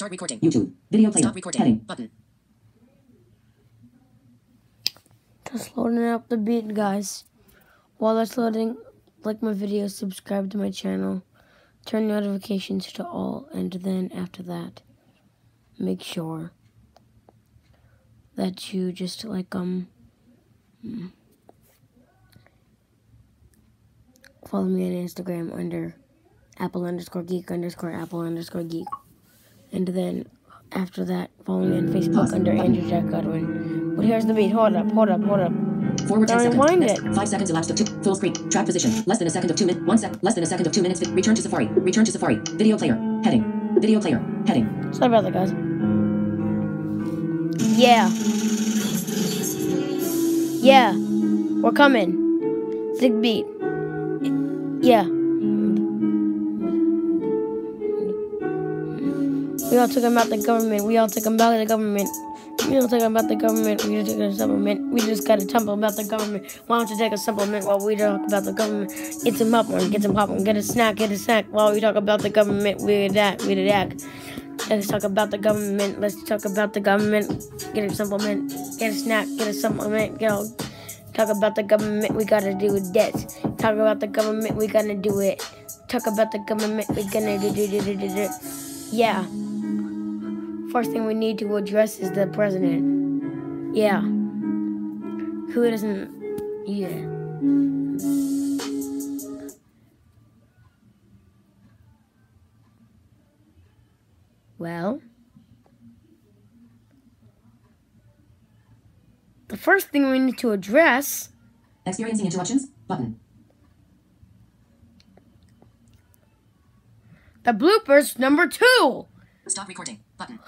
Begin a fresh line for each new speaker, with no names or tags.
Start recording.
YouTube. Video player.
Stop recording.
Heading.
Button.
Just loading up the beat, guys. While that's loading, like my video, subscribe to my channel, turn notifications to all, and then after that, make sure that you just like um follow me on Instagram under apple underscore geek underscore apple underscore geek, and then after that, follow me on mm. Facebook
Pause.
under Andrew Jack Godwin. But here's the beat. Hold up, hold up, hold up.
Forward 10
Now
seconds.
rewind it.
5 seconds elapsed of 2. Full screen. Track position. Less than a second of 2 minutes. 1 sec. Less than a second of 2 minutes. Return to Safari. Return to Safari. Video player. Heading. Video player. Heading.
Sorry about that, guys. Yeah. Yeah. We're coming. Zig beat. Yeah. We all talking about the government. We all talking about the government. We all talking about the government. We just take a supplement. We just got to tumble about the government. Why don't you take a supplement while we talk about the government? Get some popcorn, get some popcorn, get a snack, get a snack while we talk about the government. We did that, we did that. Let's talk about the government. Let's talk about the government. Get a supplement. Get a snack. Get a supplement. Get all. Talk about the government. We gotta do this. Talk about the government. We gonna do it. Talk about the government. We gonna do do do do do. do. Yeah. First thing we need to address is the president. Yeah. Who doesn't? Yeah. Well, the first thing we need to address
Experiencing interruptions. Button.
The bloopers number two.
Stop recording. Button.